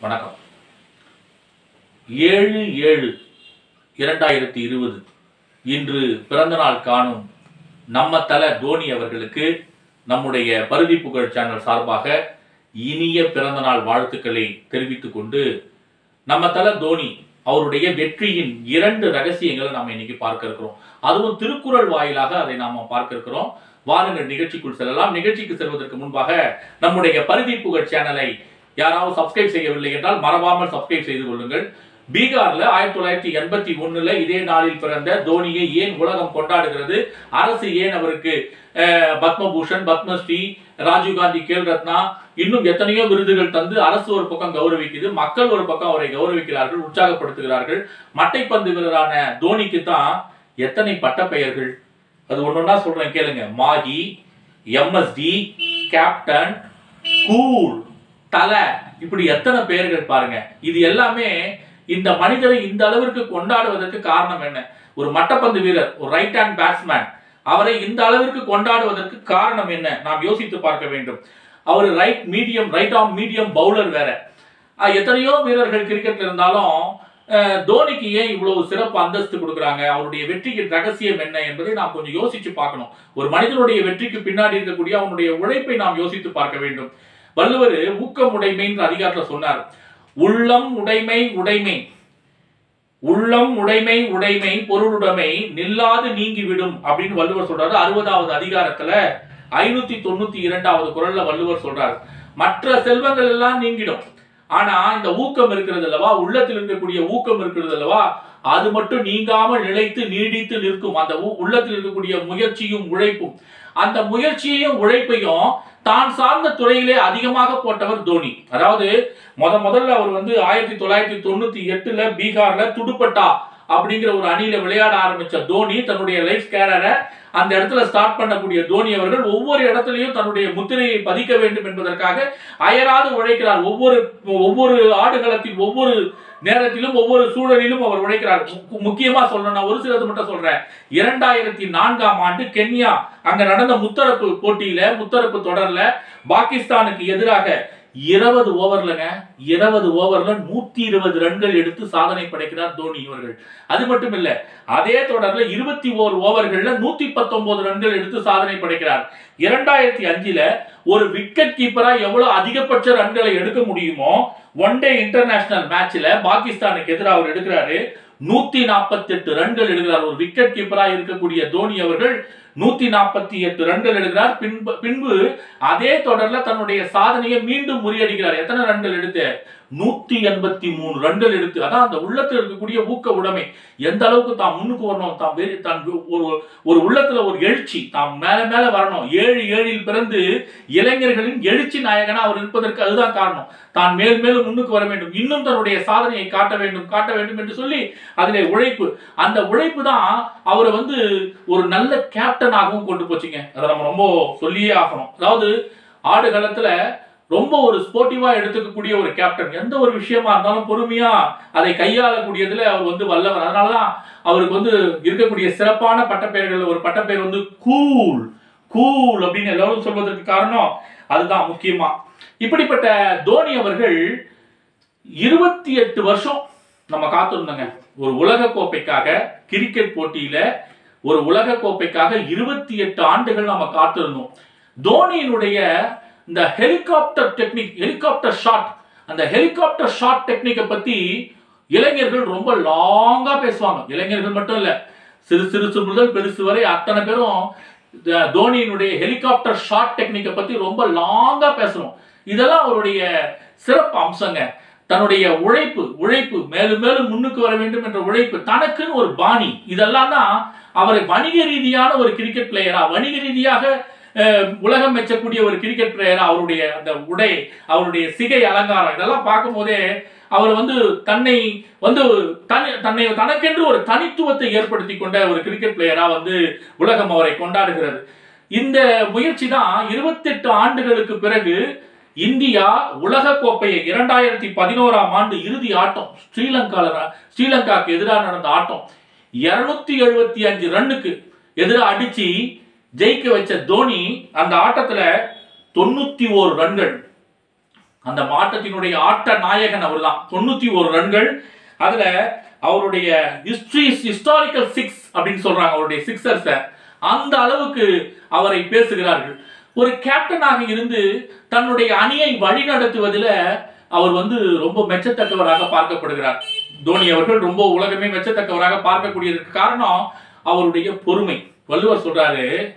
வணக்கம். ஏழு ஏழு இரண்டாயிரத்தி இருபது. இன்று பிறந்தநாள் காணும் நம்ம தல தோனி அவர்களுக்கு நம்முடைய பருதி புகழ் சேனல் சார்பாக இனிய பிறந்தநாள் வாழ்த்துக்களை தெரிவித்துக் கொண்டு நம்ம தல தோனி அவருடைய வெற்றியின் இரண்டு ரகசியங்களை நம்ம இன்னைக்கு பார்க்க இருக்கிறோம். அதுவும் திருக்குறள் வாயிலாக அதை நாம பார்க்க இருக்கிறோம். வாருங்கள் நிகழ்ச்சிக்குள் செல்லலாம். நிகழ்ச்சிக்கு செல்வதற்கு முன்பாக நம்முடைய பருதி புகழ் சேனலை யாராவது சப்ஸ்கிரைப் செய்யவில்லை என்றால் மறவாமல் சப்ஸ்கிரைப் செய்து கொள்ளுங்கள். பீகார்ல ஆயிரத்தி தொள்ளாயிரத்தி எண்பத்தி ஒண்ணுல இதே நாளில் பிறந்த தோனியை ஏன் உலகம் கொண்டாடுகிறது? அரசு ஏன் அவருக்கு பத்மபூஷன் பத்மஸ்ரீ ராஜீவ்காந்தி கேல் ரத்னா இன்னும் எத்தனையோ விருதுகள் தந்து அரசு ஒரு பக்கம் கௌரவிக்குது மக்கள் ஒரு பக்கம் அவரை கௌரவிக்கிறார்கள் உற்சாகப்படுத்துகிறார்கள். மட்டைப்பந்து வீரரான தோனிக்கு தான் எத்தனை பட்டப்பெயர்கள்? அது ஒன்னொன்னா சொல்றேன் கேளுங்க. Mahi MSD captain cool. தலை. இப்படி எத்தனை பெயர்கள் பாருங்க. இது எல்லாமே இந்த மனிதரை இந்த அளவிற்கு கொண்டாடுவதற்கு காரணம் என்ன? ஒரு மட்டப்பந்து வீரர் ஒரு ரைட் ஹேண்ட் பேட்ஸ்மேன் அவரை இந்த அளவிற்கு கொண்டாடுவதற்கு காரணம் என்ன? நாம் யோசித்து பார்க்க வேண்டும். அவர் right medium right of medium bowler வேற. எத்தனையோ வீரர்கள் கிரிக்கெட்ல இருந்தாலும் தோனிக்கு ஏன் இவ்வளவு சிறப்பு அந்தஸ்து கொடுக்குறாங்க? அவருடைய வெற்றிக்கு ரகசியம் என்ன என்பதை நாம் கொஞ்சம் யோசிச்சு பார்க்கணும். ஒரு மனிதனுடைய வெற்றிக்கு பின்னாடி இருக்கக்கூடிய அவனுடைய உழைப்பை நாம் யோசித்து பார்க்க வேண்டும். வள்ளுவர் ஊக்கம் உடைமைன்ற அதிகாரத்துல சொன்னார். உள்ளம் உடைமை உடைமை. உள்ளம் உடைமை உடைமை பொருளுடைமை நில்லாது நீங்கிவிடும் அப்படின்னு வள்ளுவர் சொல்றாரு. அறுபதாவது அதிகாரத்துல ஐநூத்தி தொண்ணூத்தி இரண்டாவது குரல்ல வள்ளுவர் சொல்றாரு. மற்ற செல்வங்கள் எல்லாம் நீங்கிடும். ஆனா இந்த ஊக்கம் இருக்கிறது அல்லவா? உள்ளத்தில் இருக்கக்கூடிய ஊக்கம் இருக்கிறது அல்லவா? அது மட்டும் நீங்காமல் நிலைத்து நீடித்து நிற்கும். அந்த உள்ளத்தில் இருக்கக்கூடிய முயற்சியும் உழைப்பும். அந்த முயற்சியையும் உழைப்பையும் தான் சார்ந்த துறையிலே அதிகமாக போட்டவர் தோனி. அதாவது முத முதல்ல அவர் வந்து ஆயிரத்தி தொள்ளாயிரத்தி தொண்ணூத்தி எட்டுல பீகார்ல துடுப்பட்டா அப்படிங்கிற ஒரு அணியில விளையாட ஆரம்பிச்ச தோனி தன்னுடைய லைஃப் கேரரை அந்த இடத்துல ஸ்டார்ட் பண்ணக்கூடிய தோனி அவர்கள் ஒவ்வொரு இடத்துலையும் தன்னுடைய முத்திரையை பதிக்க வேண்டும் என்பதற்காக அயராது உழைக்கிறார். ஒவ்வொரு ஒவ்வொரு ஆடுகளத்தில் ஒவ்வொரு நேரத்திலும் ஒவ்வொரு சூழலிலும் அவர் உழைக்கிறார். முக்கியமா சொல்லணும்னா ஒரு சிலது மட்டும் சொல்றேன். இரண்டாயிரத்தி நான்காம் ஆண்டு கென்யா அங்க நடந்த முத்தரப்பு போட்டியில முத்தரப்பு தொடர்ல பாகிஸ்தானுக்கு எதிராக இருபது ஓவர்லங்க இருபது ஓவர்ல நூத்தி இருபது ரன்கள் எடுத்து சாதனை படைக்கிறார் தோனி இவர்கள். அது மட்டும் இல்ல அதே தொடர்ல இருபத்தி ஓரு ஓவர்கள்ல நூத்தி பத்தொன்பது ரன்கள் எடுத்து சாதனை படைக்கிறார். இரண்டாயிரத்தி அஞ்சுல ஒரு விக்கெட் கீப்பரா எவ்வளவு அதிகபட்ச ரன்களை எடுக்க முடியுமோ ஒன் டே இன்டர்நேஷனல் மேட்ச்ல பாகிஸ்தானுக்கு எதிராக அவர் எடுக்கிறாரு. நூத்தி நாற்பத்தி எட்டு ரன்கள் எடுக்கிறார். ஒரு விக்கெட் கீப்பரா இருக்கக்கூடிய தோனி அவர்கள் நூத்தி நாற்பத்தி எட்டு ரன்கள் எடுக்கிறார். பின்பு பின்பு அதே தொடர்ல தன்னுடைய சாதனையை மீண்டும் முறியடிக்கிறார். எத்தனை ரன்கள் எடுத்து? நூத்தி எண்பத்தி மூணு ரன்கள் எடுத்து. அதான் அந்த உள்ளத்தில் இருக்கக்கூடிய ஊக்க உடைமை. எந்த அளவுக்கு தான் முன்னுக்கு வரணும்? தான் தான் ஒரு ஒரு உள்ளத்துல ஒரு எழுச்சி. தாம் மேல மேல வரணும். ஏழு ஏழில் பிறந்து இளைஞர்களின் எழுச்சி நாயகனா அவர் இருப்பதற்கு அதுதான் காரணம். தான் மேல் மேலும் முன்னுக்கு வர வேண்டும். இன்னும் தன்னுடைய சாதனையை காட்ட வேண்டும் காட்ட வேண்டும் என்று சொல்லி அதிலே உழைப்பு. அந்த உழைப்பு தான் அவரை வந்து ஒரு நல்ல கேப்டன் கேப்டனாகவும் கொண்டு போச்சுங்க. அதை நம்ம ரொம்ப சொல்லியே ஆகணும். அதாவது ஆடு காலத்துல ரொம்ப ஒரு ஸ்போர்ட்டிவா எடுத்துக்கக்கூடிய ஒரு கேப்டன் எந்த ஒரு விஷயமா இருந்தாலும் பொறுமையா அதை கையாளக்கூடியதுல அவர் வந்து வல்லவர். அதனாலதான் அவருக்கு வந்து இருக்கக்கூடிய சிறப்பான பட்டப்பெயர்கள் ஒரு பட்டப்பெயர் வந்து கூல். கூல் அப்படின்னு எல்லாரும் சொல்வதற்கு காரணம் அதுதான் முக்கியமா. இப்படிப்பட்ட தோனி அவர்கள் இருபத்தி எட்டு வருஷம் நம்ம காத்திருந்தோங்க. ஒரு உலக கோப்பைக்காக கிரிக்கெட் போட்டியில ஒரு உலக கோப்பைக்காக இருபத்தி எட்டு ஆண்டுகள் நம்ம காத்திருந்தோம். தோனியினுடைய இந்த ஹெலிகாப்டர் டெக்னிக் ஹெலிகாப்டர் ஷாட் அந்த ஹெலிகாப்டர் ஷாட் டெக்னிக்கை பத்தி இளைஞர்கள் ரொம்ப லாங்கா பேசுவாங்க. இளைஞர்கள் மட்டும் இல்ல சிறு சிறுசு முதல் பெருசு வரை அத்தனை பேரும் தோனியினுடைய ஹெலிகாப்டர் ஷாட் டெக்னிக்கை பத்தி ரொம்ப லாங்கா பேசணும் இதெல்லாம் அவருடைய சிறப்பு அம்சங்க. தன்னுடைய உழைப்பு உழைப்பு மேலும் மேலும் முன்னுக்கு வர வேண்டும் என்ற உழைப்பு தனக்குன்னு ஒரு பாணி. இதெல்லாம் தான் அவரை வணிக ரீதியான ஒரு கிரிக்கெட் பிளேயரா வணிக ரீதியாக உலகம் மெச்சக்கூடிய ஒரு கிரிக்கெட் பிளேயரா அவருடைய அந்த உடை அவருடைய சிகை அலங்காரம் இதெல்லாம் பார்க்கும்போதே அவர் வந்து தன்னை வந்து தனி தன்னை தனக்கென்று ஒரு தனித்துவத்தை ஏற்படுத்தி கொண்ட ஒரு கிரிக்கெட் பிளேயரா வந்து உலகம் அவரை கொண்டாடுகிறது. இந்த முயற்சி தான் இருபத்தெட்டு ஆண்டுகளுக்கு பிறகு இந்தியா உலக கோப்பையை இரண்டாயிரத்தி பதினோராம் ஆண்டு இறுதி ஆட்டம் ஸ்ரீலங்கால ஸ்ரீலங்காக்கு எதிராக நடந்த ஆட்டம். இருநூத்தி எழுபத்தி அஞ்சு ரன்னுக்கு எதிராக அடிச்சு ஜெயிக்க வச்ச தோனி அந்த ஆட்டத்துல தொண்ணூத்தி ஓரு ரன்கள். அந்த ஆட்டத்தினுடைய ஆட்ட நாயகன் அவர்தான். தொண்ணூத்தி ஓரு ரன்கள். அதுல அவருடைய ஹிஸ்டரி ஹிஸ்டாரிக்கல் சிக்ஸ் அப்படின்னு சொல்றாங்க அவருடைய சிக்ஸர்ஸ அந்த அளவுக்கு அவரை பேசுகிறார்கள். ஒரு கேப்டனாக இருந்து தன்னுடைய அணியை வழிநடத்துவதில் அவர் வந்து ரொம்ப மெச்சத்தக்கவராக பார்க்கப்படுகிறார். தோனி அவர்கள் ரொம்ப உலகமே மெச்சத்தக்கவராக பார்க்கக்கூடியதற்கு காரணம் அவருடைய பொறுமை. வள்ளுவர் சொல்றாரு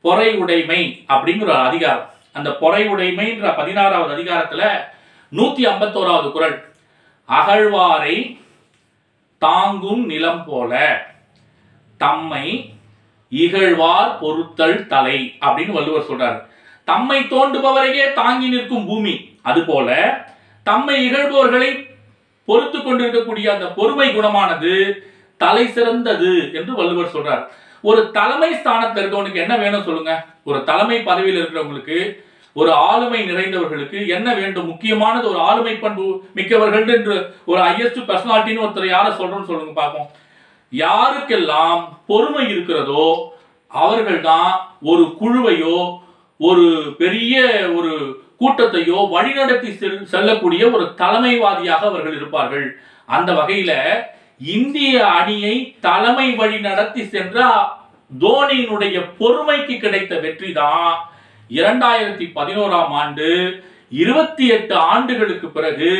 பொறை உடைமை அப்படிங்கிற ஒரு அதிகாரம். அந்த பொறை உடைமைன்ற பதினாறாவது அதிகாரத்துல நூத்தி ஐம்பத்தோராவது குறள் அகழ்வாரை தாங்கும் நிலம் போல தம்மை இகழ்வார் பொருத்தல் தலை அப்படின்னு வள்ளுவர் சொல்றாரு. தம்மை தோண்டுபவரையே தாங்கி நிற்கும் பூமி. அதுபோல தம்மை இகழ்பவர்களை பொறுத்து கொண்டிருக்கக்கூடிய அந்த பொறுமை குணமானது தலை சிறந்தது என்று வள்ளுவர் சொல்றார். ஒரு தலைமை ஸ்தானத்தில் இருக்கவனுக்கு என்ன வேணும் சொல்லுங்க? ஒரு தலைமை பதவியில் இருக்கிறவங்களுக்கு ஒரு ஆளுமை நிறைந்தவர்களுக்கு என்ன வேண்டும்? முக்கியமானது ஒரு ஆளுமை பண்பு மிக்கவர்கள் என்று ஒரு ஹையஸ்ட் பர்சனாலிட்டின்னு ஒருத்தர் யாரை சொல்றோம்னு சொல்லுங்க பார்ப்போம். யாருக்கெல்லாம் பொறுமை இருக்கிறதோ அவர்கள்தான் ஒரு குழுவையோ ஒரு பெரிய ஒரு கூட்டத்தையோ வழிநடத்தி செல்லக்கூடிய ஒரு தலைமைவாதியாக அவர்கள் இருப்பார்கள். அந்த வகையில இந்திய அணியை தலைமை வழி நடத்தி சென்ற தோனியினுடைய பொறுமைக்கு கிடைத்த வெற்றி தான் இரண்டாயிரத்தி பதினோராம் ஆண்டு இருபத்தி எட்டு ஆண்டுகளுக்கு பிறகு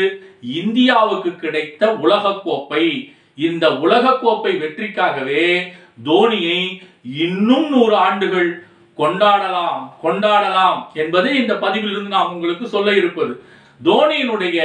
இந்தியாவுக்கு கிடைத்த உலகக்கோப்பை. இந்த உலகக்கோப்பை வெற்றிக்காகவே தோனியை இன்னும் நூறு ஆண்டுகள் கொண்டாடலாம் கொண்டாடலாம் என்பது இந்த பதிவிலிருந்து நாம் உங்களுக்கு சொல்ல இருப்பது. தோனியினுடைய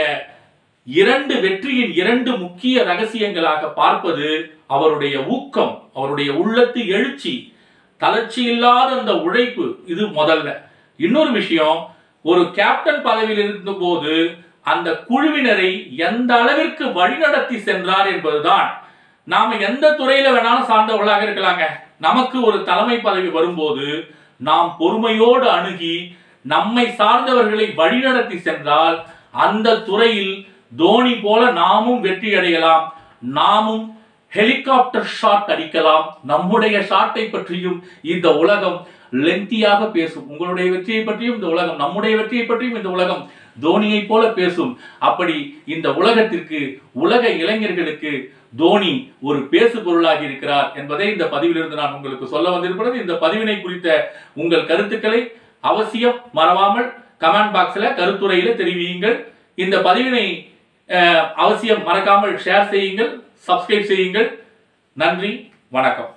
இரண்டு வெற்றியின் இரண்டு முக்கிய ரகசியங்களாக பார்ப்பது அவருடைய ஊக்கம் அவருடைய உள்ளத்து எழுச்சி தளர்ச்சி இல்லாத அந்த உழைப்பு இது முதல்ல. இன்னொரு விஷயம் ஒரு கேப்டன் பதவியில் இருந்தபோது அந்த குழுவினரை எந்த அளவிற்கு வழிநடத்தி சென்றார் என்பதுதான். நாம எந்த துறையில வேணாலும் சார்ந்தவர்களாக இருக்கலாங்க. நமக்கு ஒரு தலைமை பதவி வரும்போது நாம் பொறுமையோடு அணுகி நம்மை சார்ந்தவர்களை வழிநடத்தி சென்றால் அந்த துறையில் தோனி போல நாமும் வெற்றி அடையலாம் நாமும் ஹெலிகாப்டர் ஷாட் அடிக்கலாம். நம்முடைய ஷாட்டை பற்றியும் இந்த உலகம் லென்த்தியாக பேசும். உங்களுடைய வெற்றியை பற்றியும் இந்த உலகம் நம்முடைய வெற்றியை பற்றியும் இந்த உலகம் தோனியை போல பேசும். அப்படி இந்த உலகத்திற்கு உலக இளைஞர்களுக்கு தோனி ஒரு பேசு பொருளாகி இருக்கிறார் என்பதை இந்த பதிவிலிருந்து நான் உங்களுக்கு சொல்ல வந்திருக்கிறது. இந்த பதிவினை குறித்த உங்கள் கருத்துக்களை அவசியம் மறவாமல் கமெண்ட் பாக்ஸில் கருத்துரையில் தெரிவியுங்கள். இந்த பதிவினை அவசியம் மறக்காமல் ஷேர் செய்யுங்கள். சப்ஸ்கிரைப் செய்யுங்கள். நன்றி. வணக்கம்.